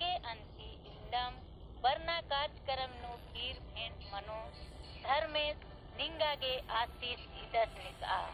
લગે અંતિ ઇંડમ વર્ના કાર્યક્રમ નું તીર ભેટ મનો ધર્મેશ નિંગાગે આશીષ ઇદસ નિકા